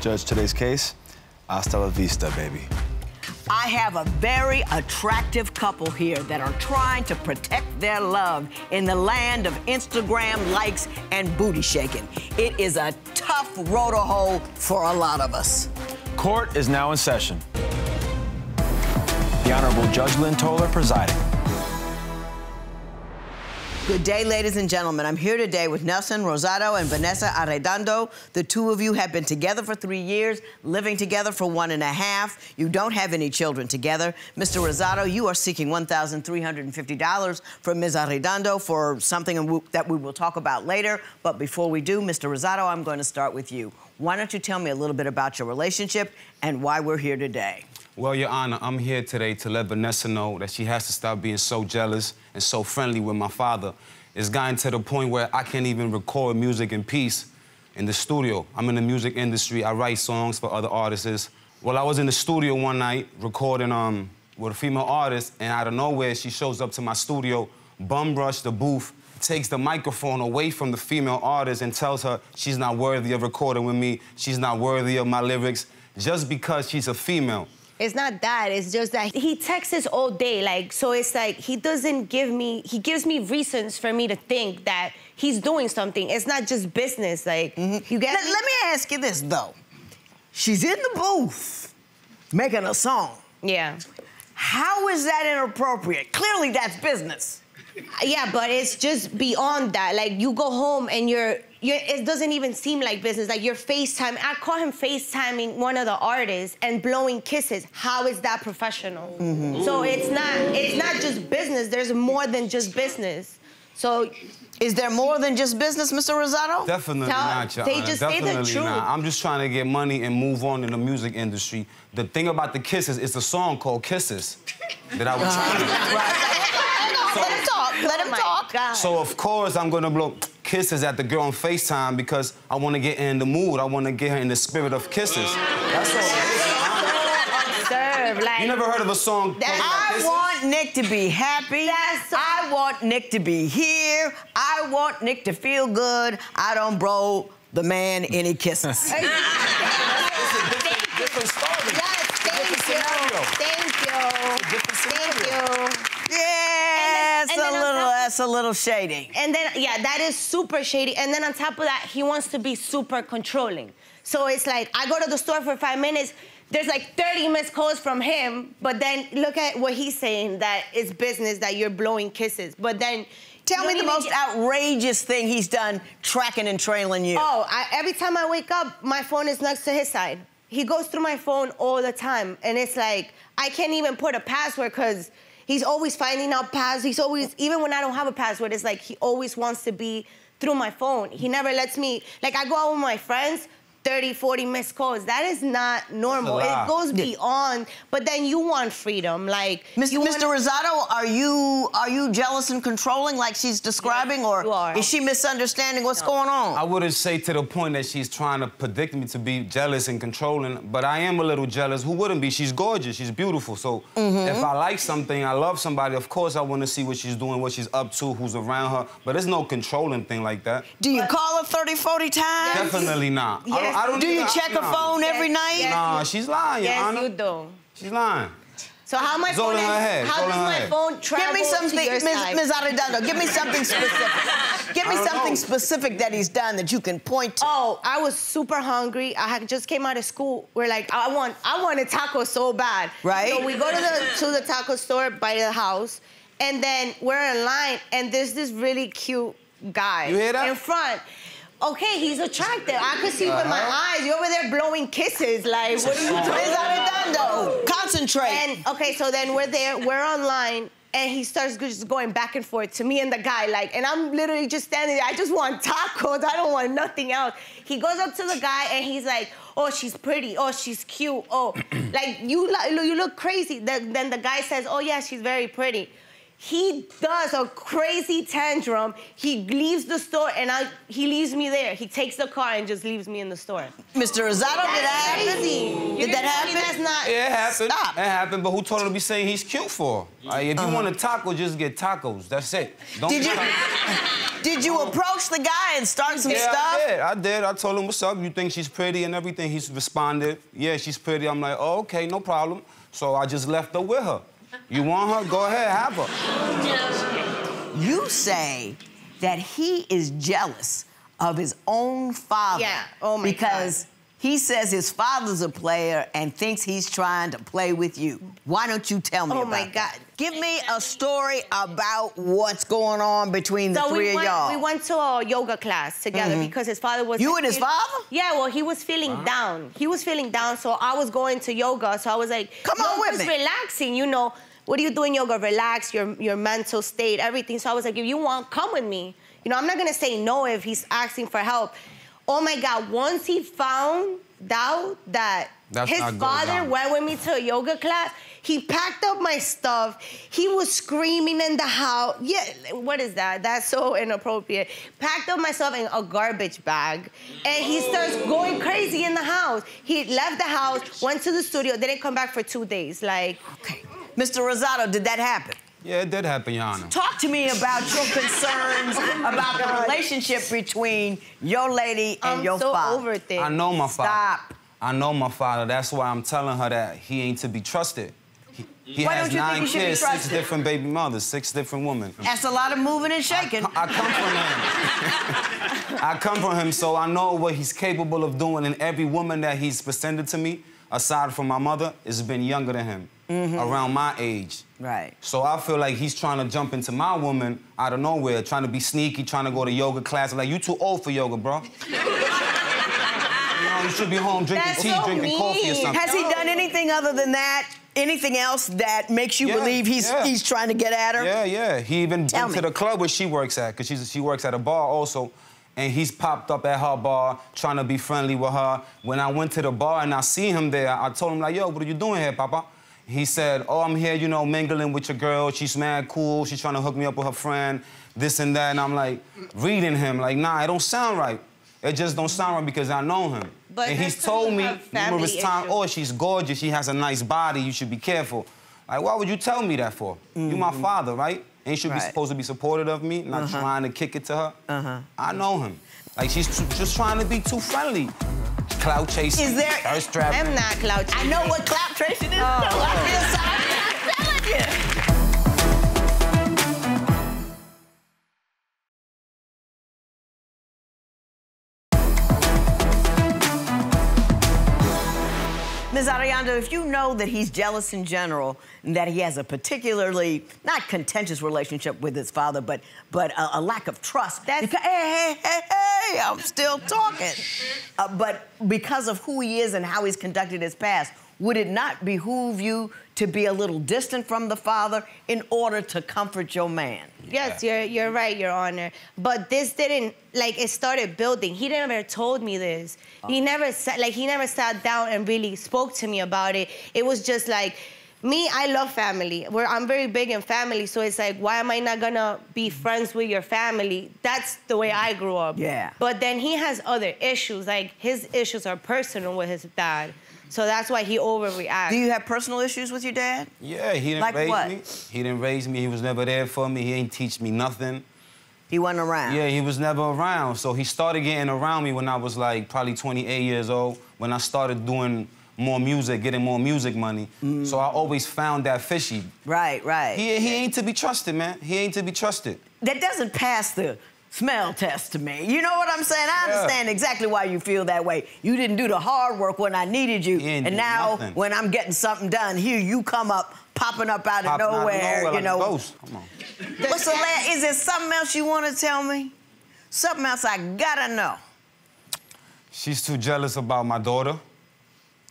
Judge today's case, hasta la vista, baby. I have a very attractive couple here that are trying to protect their love in the land of Instagram likes and booty shaking. It is a tough road to hoe for a lot of us. Court is now in session. The Honorable Judge Lynn Toler presiding. Good day, ladies and gentlemen. I'm here today with Nelson Rosado and Vanessa Arredondo. The two of you have been together for three years, living together for one and a half. You don't have any children together. Mr. Rosado, you are seeking $1,350 from Ms. Arredondo for something that we will talk about later. But before we do, Mr. Rosado, I'm going to start with you. Why don't you tell me a little bit about your relationship and why we're here today? Well, Your Honor, I'm here today to let Vanessa know that she has to stop being so jealous and so friendly with my father. It's gotten to the point where I can't even record music in peace in the studio. I'm in the music industry. I write songs for other artists. Well, I was in the studio one night recording um, with a female artist, and out of nowhere, she shows up to my studio, bum rush the booth, takes the microphone away from the female artist and tells her she's not worthy of recording with me, she's not worthy of my lyrics, just because she's a female. It's not that. It's just that he texts us all day. Like, so it's like he doesn't give me, he gives me reasons for me to think that he's doing something. It's not just business. Like, mm -hmm. you get let, let me ask you this, though. She's in the booth making a song. Yeah. How is that inappropriate? Clearly, that's business. Yeah, but it's just beyond that. Like, you go home and you're, it doesn't even seem like business. Like you're FaceTime. I call him FaceTiming one of the artists and blowing kisses. How is that professional? Mm -hmm. So it's not it's not just business. There's more than just business. So is there more than just business, Mr. Rosado? Definitely Tell, not, Your They Honor. just Definitely say the truth. Not. I'm just trying to get money and move on in the music industry. The thing about the kisses is a song called Kisses that I was trying to... so, Let him talk. Let him oh talk. God. So, of course, I'm going to blow kisses at the girl on FaceTime because I want to get her in the mood. I want to get her in the spirit of kisses. That's all Serve, like, you never heard of a song that, I like want Nick to be happy. That's I want Nick to be here. I want Nick to feel good. I don't blow the man any kisses. it's a different, different story. Yes, thank you. Thank you. Thank you. Yeah, it's a little, that's a little shady. And then, yeah, that is super shady. And then on top of that, he wants to be super controlling. So it's like, I go to the store for five minutes, there's like 30 missed calls from him, but then look at what he's saying, that it's business, that you're blowing kisses. But then Tell me the most get... outrageous thing he's done tracking and trailing you. Oh, I, every time I wake up, my phone is next to his side. He goes through my phone all the time. And it's like, I can't even put a password because he's always finding out passwords. He's always, even when I don't have a password, it's like he always wants to be through my phone. He never lets me, like I go out with my friends, 30, 40 missed calls. That is not normal. It goes beyond, but then you want freedom. Like Mr. Mr. Rosado, are you are you jealous and controlling like she's describing, or is she misunderstanding what's no. going on? I wouldn't say to the point that she's trying to predict me to be jealous and controlling, but I am a little jealous. Who wouldn't be? She's gorgeous, she's beautiful. So mm -hmm. if I like something, I love somebody, of course I want to see what she's doing, what she's up to, who's around her. But there's no controlling thing like that. Do you but, call her 30, 40 times? Definitely not. Yes. I don't do you check her phone every night? Yes, nah, she's lying, Yes, Anna. you do. She's lying. So how my phone in her head. how does my phone travel Give me something, Ms. Ms. Arredondo, give me something specific. give me something know. specific that he's done that you can point to. Oh, I was super hungry. I had just came out of school. We're like, I want, I want a taco so bad. Right. So we go to the to the taco store by the house, and then we're in line, and there's this really cute guy in front okay, he's attractive. I could see uh -huh. with my uh-huh. eyes. You're over there blowing kisses. Like, what are you doing? Is Arredondo? Concentrate. And okay, so then we're there, we're online, and he starts just going back and forth to me and the guy, like, and I'm literally just standing there. I just want tacos. I don't want nothing else. He goes up to the guy and he's like, oh, she's pretty. Oh, she's cute. Oh, like you, you look crazy. Then the guy says, oh yeah, she's very pretty. He does a crazy tantrum. He leaves the store and I he leaves me there. He takes the car and just leaves me in the store. Mr. Rosado, did that happen? Did that gonna tell me happen? That's not. Yeah, it happened. Stop. It happened, but who told her to be saying he's cute for? Like, if you uh-huh. want a taco, just get tacos. That's it. Don't Did you did you approach the guy and start some Yeah, stuff? I did. I did. I told him, what's up? You think she's pretty and everything? He's responded, yeah, she's pretty. I'm like, oh, okay, no problem. So I just left her with her. You want her? Go ahead, have her. You say that he is jealous of his own father. Yeah. Oh, my Because he says his father's a player and thinks he's trying to play with you. Why don't you tell me Oh, about my that? God. Give me a story about what's going on between the So three we of went, y'all. Mm-hmm. we went to a yoga class together because his father was. You and his father? Yeah, well, he was feeling down. He was feeling down, so I was going to yoga. So I was like, Come on with yoga's me. relaxing, you know. What are you doing yoga? Relax your your mental state, everything. So I was like, if you want, come with me. You know, I'm not gonna say no if he's asking for help. Oh my God! Once he found out that That's his father Donna. went with me to a yoga class. He packed up my stuff. He was screaming in the house. Yeah, what is that? That's so inappropriate. Packed up my stuff in a garbage bag. And he starts going crazy in the house. He left the house, went to the studio, didn't come back for two days. Like, Okay. Mr. Rosado, did that happen? Yeah, it did happen, Your Honor. Talk to me about your concerns about the relationship between your lady and I'm your so father. over things. I know my father. Stop. I know my father. That's why I'm telling her that he ain't to be trusted. He, he has don't you think nine kids, six different baby mothers, six different women. That's a lot of moving and shaking. I come from him. I come from him, so I know what he's capable of doing. And every woman that he's presented to me, aside from my mother, has been younger than him, mm-hmm. around my age. Right. So I feel like he's trying to jump into my woman out of nowhere, trying to be sneaky, trying to go to yoga class. Like, you too old for yoga, bro. you you should be home drinking That's tea, so drinking coffee or mean. something. Has he done anything other than that? Anything else that makes you Yeah, believe he's yeah. he's trying to get at her? Yeah, yeah. He even Tell went to the club where she works at, because she's she works at a bar also. And he's popped up at her bar trying to be friendly with her. When I went to the bar and I see him there, I told him, like, yo, what are you doing here, Papa? He said, oh, I'm here, you know, mingling with your girl. She's mad cool. She's trying to hook me up with her friend, this and that. And I'm like, reading him, like, nah, it don't sound right. It just don't sound right because I know him. But and he's told me you numerous times, oh, she's gorgeous. She has a nice body. You should be careful. Like, why would you tell me that for? You're my father, right? Ain't you be Right. supposed to be supportive of me, not trying to kick it to her? Uh-huh. I know him. Like, she's tr- just trying to be too friendly. Clout chasing. Is there- Thirst trap. I'm not clout I know what clap tracing is. Oh. though. I feel sorry. I'm telling you. Ms. Arredondo, if you know that he's jealous in general, and that he has a particularly not contentious relationship with his father, but but a, a lack of trust. That's- because, hey, hey, hey, hey, I'm still talking. Uh, but because of who he is and how he's conducted his past, would it not behoove you to be a little distant from the father in order to comfort your man? Yes, you're you're right, Your Honor. But this didn't like it started building. He never told me this. He oh. never sat like he never sat down and really spoke to me about it. It was just like me, I love family. Where I'm very big in family, so it's like, why am I not gonna be friends with your family? That's the way I grew up. Yeah. But then he has other issues. Like his issues are personal with his dad, so that's why he overreacts. Do you have personal issues with your dad? Yeah, he didn't Like raise what? me. He didn't raise me. He was never there for me. He ain't teach me nothing. He wasn't around. Yeah, he was never around. So he started getting around me when I was like probably 28 years old, when I started doing more music, getting more music money. Mm. So I always found that fishy. Right, right. He, he ain't to be trusted, man. He ain't to be trusted. that doesn't pass the smell test to me. You know what I'm saying? I Yeah. understand exactly why you feel that way. You didn't do the hard work when I needed you, and now nothing. when I'm getting something done, here you come up popping up out of Popping out of nowhere. nowhere you like a know. ghost. Come on. What's the la- Is there something else you want to tell me? Something else I gotta know. She's too jealous about my daughter.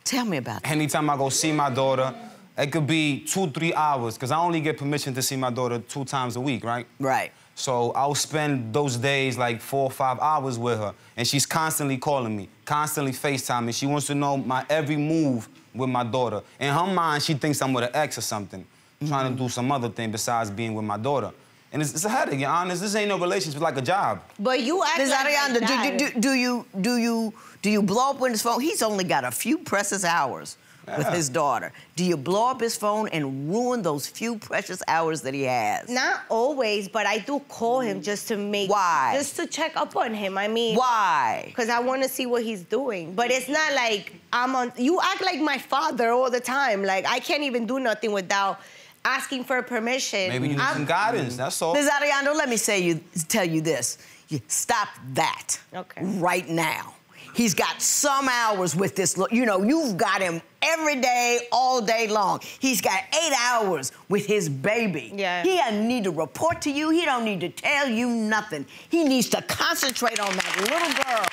Tell me about that. Anytime I go see my daughter, it could be two, three hours, because I only get permission to see my daughter two times a week, right? Right. So I'll spend those days like four or five hours with her, and she's constantly calling me, constantly FaceTiming. She wants to know my every move with my daughter. In her mind, she thinks I'm with an ex or something. trying Mm-hmm. to do some other thing besides being with my daughter. And it's, it's a headache, you're honest. This ain't no relationship, it's like a job. But you act Ms. like my Ariana, do, do, do, do you do you do you blow up with his phone? He's only got a few precious hours with his daughter. Do you blow up his phone and ruin those few precious hours that he has? Not always, but I do call him mm. just to make. Why? Just to check up on him. I mean. Why? Because I want to see what he's doing. But it's not like I'm on. You act like my father all the time. Like I can't even do nothing without asking for permission. Maybe you need I'm- some guidance, that's all. Ms. Arredondo, let me say you tell you this. You stop that. Okay. Right now. He's got some hours with this. You know, you've got him every day, all day long. He's got eight hours with his baby. Yeah. He doesn't need to report to you. He don't need to tell you nothing. He needs to concentrate on that little girl.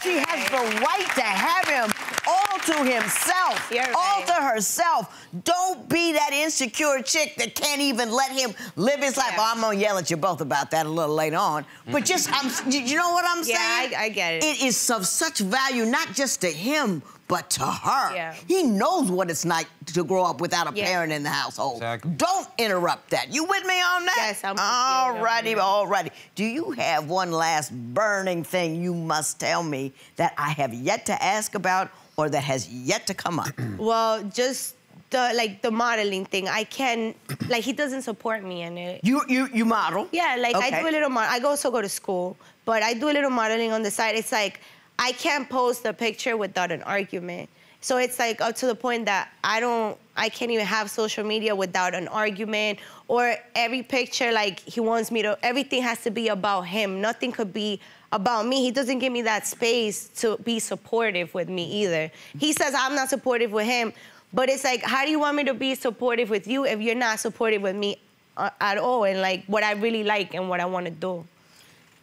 She has the right to have him all to himself, You're all right. to herself. Don't be that insecure chick that can't even let him live his life. Yeah. Oh, I'm gonna yell at you both about that a little later on. But just, I'm, you you know what I'm Yeah, saying? I- I get it. It is of such value, not just to him, but to her. Yeah. He knows what it's like to grow up without a Yeah. parent in the household. Exactly. Don't interrupt that. You with me on that? Yes, I'm with you. All righty, all righty. Do you have one last burning thing you must tell me that I have yet to ask about or that has yet to come up? Well, just the like the modeling thing. I can like he doesn't support me in it. you you you model? Yeah, like I do a little. Mod- I also go to school, but I do a little modeling on the side. It's like I can't post a picture without an argument. So it's like up to the point that I don't. I can't even have social media without an argument. Or every picture, like he wants me to. Everything has to be about him. Nothing could be about me. He doesn't give me that space to be supportive with me either. He says I'm not supportive with him. But it's like, how do you want me to be supportive with you if you're not supportive with me uh, at all and like what I really like and what I want to do.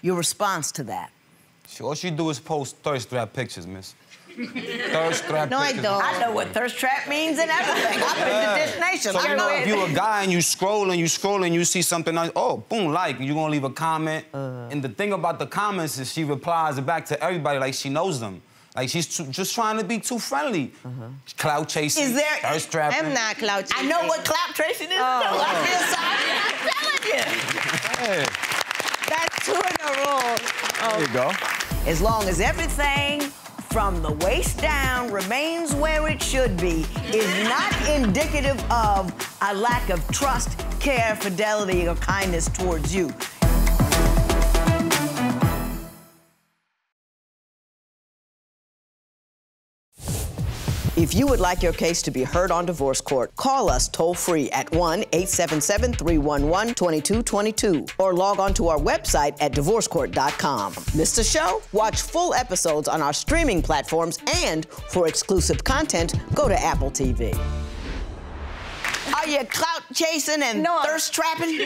Your response to that? She- All she do is post thirst trap pictures, miss. Thirst trap No, I don't. I know what thirst trap means and everything. I've been to this nation. So I you know, it. if you a guy and you scroll and you scroll and you see something, else, oh, boom, like, you're gonna leave a comment. Uh. And the thing about the comments is she replies back to everybody like she knows them. Like she's too, just trying to be too friendly. Clout chasing. Is there- thirst trapping. I'm not clout I know what clap chasing is. Oh. too. I feel sorry. I'm telling you. Yeah. That's two in a row. There you go. As long as everything from the waist down remains where it should be, is not indicative of a lack of trust, care, fidelity, or kindness towards you. If you would like your case to be heard on divorce court, call us toll free at 1 877 311 2222 or log on to our website at divorcecourt.com. Missed a show? Watch full episodes on our streaming platforms and for exclusive content, go to Apple TV. Are you clout chasing and No. thirst trapping?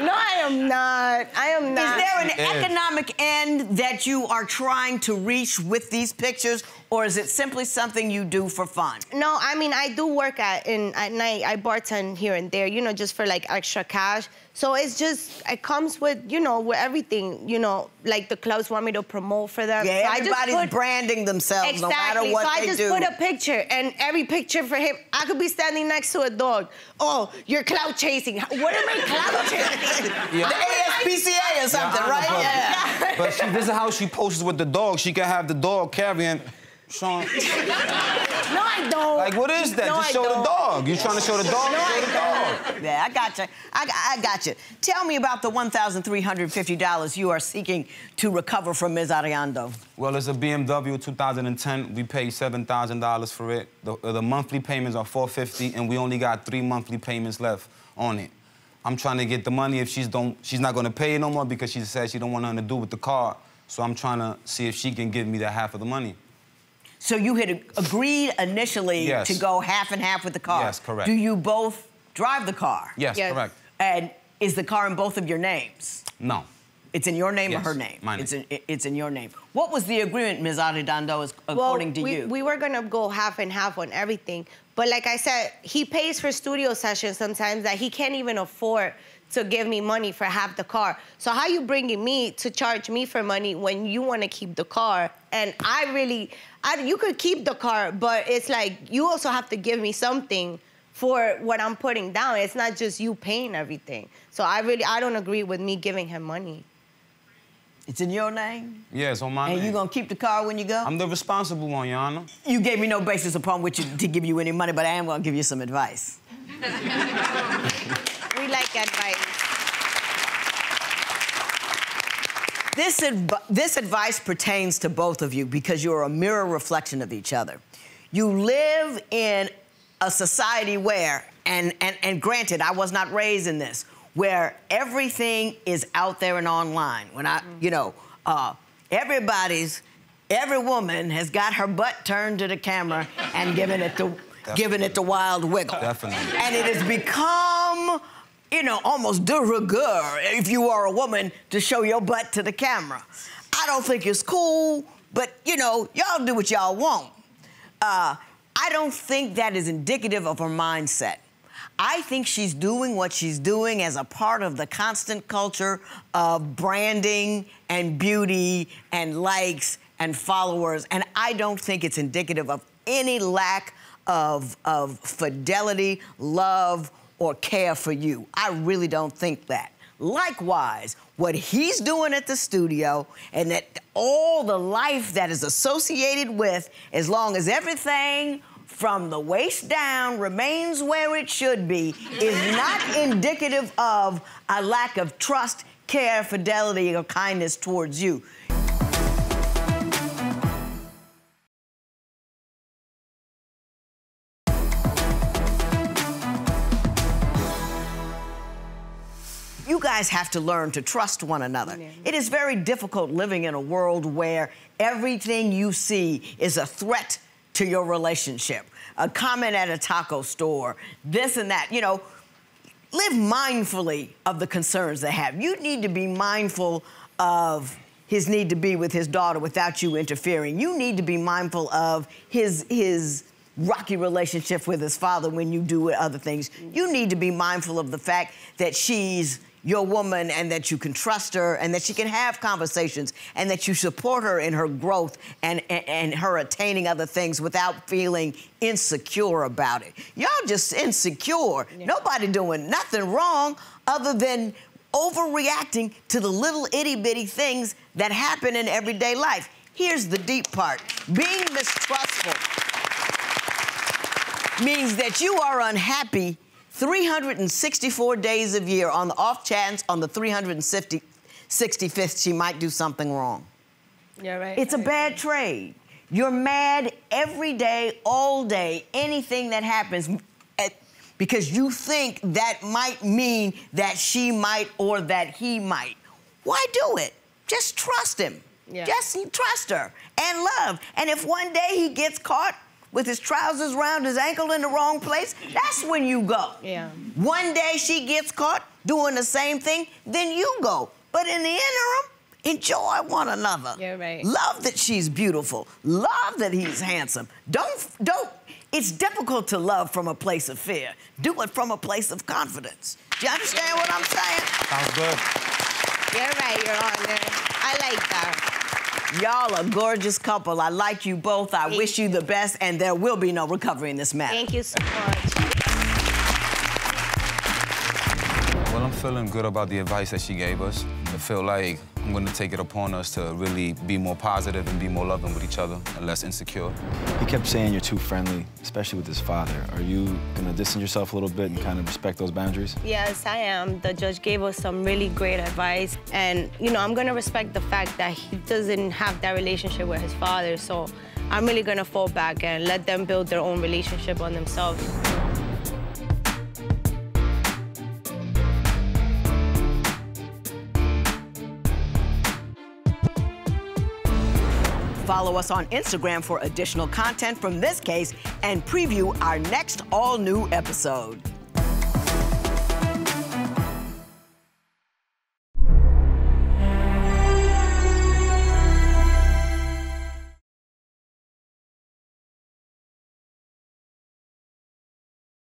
No, no, I am not. I am not. Is there an economic end that you are trying to reach with these pictures, or is it simply something you do for fun? No, I mean I do work at in at night. I bartend here and there, you know, just for like extra cash. So it's just it comes with you know with everything. You know, like the clubs want me to promote for them. Yeah, So I just everybody's put- branding themselves Exactly. no matter what so I they just do. put a picture, and every picture for him, I could be standing next to a dog. Oh, you're clout chasing. What am I clout chasing? Yeah. the ASPCA or something, Yeah, right? but- Yeah. But she, this is how she posts with the dog. She can have the dog carrying. Sean, No, I don't. like, what is that? No, Just I show the don't. dog. You trying to show the dog? No, show I the dog. Yeah, I got you. I, I got you. Tell me about the $1,350 you are seeking to recover from Ms. Arredondo. Well, it's a BMW 2010. We paid $7,000 for it. The, the monthly payments are 450, and we only got three monthly payments left on it. I'm trying to get the money if she's don't she's not gonna pay it no more because she said she don't want nothing to do with the car. So I'm trying to see if she can give me that half of the money. So you had agreed initially Yes. to go half and half with the car. Yes, correct. Do you both drive the car? Yes, Yes. correct. And is the car in both of your names? No. It's in your name Yes, or her name? my name. It's in, it's in your name. What was the agreement, Ms. Arredondo, is according to we, you? we were gonna go half and half on everything, but like I said, he pays for studio sessions sometimes that he can't even afford to give me money for half the car. So how you bringing me to charge me for money when you want to keep the car? And I really, I, you could keep the car, but it's like you also have to give me something for what I'm putting down. It's not just you paying everything. So I really, I don't agree with me giving him money. It's in your name? Yeah, it's on my And name. And you gonna keep the car when you go? I'm the responsible one, Your Honor. you gave me no basis upon which to give you any money, but I am gonna give you some advice. We like advice. This, adv- this advice pertains to both of you because you're a mirror reflection of each other. You live in a society where, and, and, and granted, I was not raised in this, where everything is out there and online. When I, you know, uh, everybody's, every woman has got her butt turned to the camera and given it the, giving it the wild wiggle. Definitely. And it has become, you know, almost de rigueur if you are a woman to show your butt to the camera. I don't think it's cool, but you know, y'all do what y'all want. Uh, I don't think that is indicative of her mindset. I think she's doing what she's doing as a part of the constant culture of branding and beauty and likes and followers. And I don't think it's indicative of any lack of, of fidelity, love, or care for you. I really don't think that. Likewise, what he's doing at the studio and that all the life that is associated with, as long as everything from the waist down remains where it should be, is not indicative of a lack of trust, care, fidelity, or kindness towards you. You guys have to learn to trust one another. It is very difficult living in a world where everything you see is a threat to your relationship. A comment at a taco store, this and that. You know, live mindfully of the concerns they have. You need to be mindful of his need to be with his daughter without you interfering. You need to be mindful of his his rocky relationship with his father when you do other things. You need to be mindful of the fact that she's your woman and that you can trust her and that she can have conversations and that you support her in her growth and, and, and her attaining other things without feeling insecure about it. Y'all just insecure. Nobody doing nothing wrong other than overreacting to the little itty bitty things that happen in everyday life. Here's the deep part being mistrustful means that you are unhappy 364 days of year on the off chance on the 365th she might do something wrong. You're right. It's a bad trade. You're mad every day, all day, anything that happens at, because you think that might mean that she might or that he might. Why do it? Just trust him. Yeah. Just trust her and love. And if one day he gets caught with his trousers around his ankle in the wrong place, that's when you go. Yeah. One day she gets caught doing the same thing, then you go. But in the interim, enjoy one another. You're right. Love that she's beautiful. Love that he's handsome. Don't don't it's difficult to love from a place of fear. Do it from a place of confidence. Do you understand what I'm saying? Sounds good. You're right, Your Honor. I like that. Y'all a gorgeous couple. I like you both. I Thank wish you the best, and there will be no recovery in this matter. Thank you so much. Well, I'm feeling good about the advice that she gave us. I feel like I'm gonna take it upon us to really be more positive and be more loving with each other and less insecure. He kept saying you're too friendly, especially with his father. Are you gonna distance yourself a little bit and kind of respect those boundaries? Yes, I am. The judge gave us some really great advice. And, you know, I'm going to respect the fact that he doesn't have that relationship with his father. So I'm really going to fall back and let them build their own relationship on themselves. Follow us on Instagram for additional content from this case and preview our next all new episode.